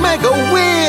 mega win!